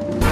Bye.